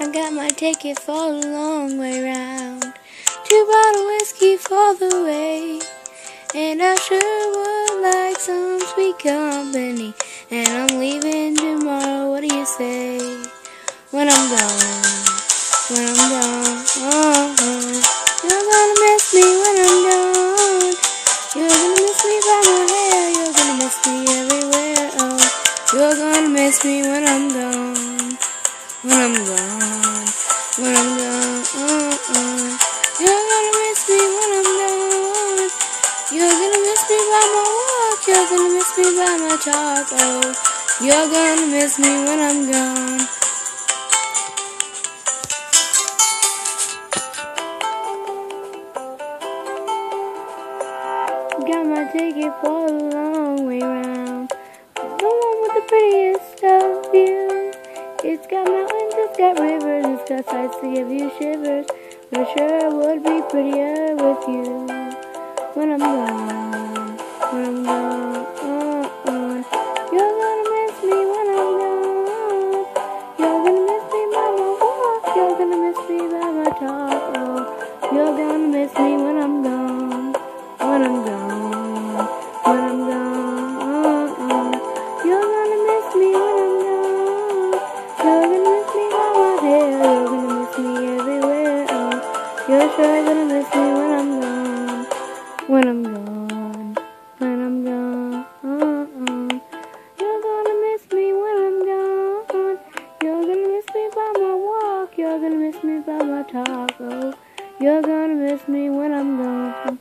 I got my ticket for the long way round. Two bottle whiskey for the way. And I sure would like some sweet company. And I'm leaving tomorrow, what do you say? When I'm gone, when I'm gone, oh, oh. You're gonna miss me when I'm gone. You're gonna miss me by my hair, you're gonna miss me everywhere, oh. You're gonna miss me when I'm gone, when I'm gone, when I'm gone. You're gonna miss me when I'm gone. You're gonna miss me by my walk, you're gonna miss me by my talk, oh. You're gonna miss me when I'm gone. Got my ticket for the long way round. The one with the prettiest of views. It's got mountains, it's got rivers, it's to give you shivers. But it sure would be prettier with you when I'm gone. When I'm gone, oh, oh. You're gonna miss me when I'm gone. You're gonna miss me by my walk. You're gonna miss me by my talk. Oh, you're gonna miss me when I'm gone. When I'm gone. When I'm gone. Oh, oh. You're gonna miss me by my talk. Oh, you're gonna miss me when I'm gone.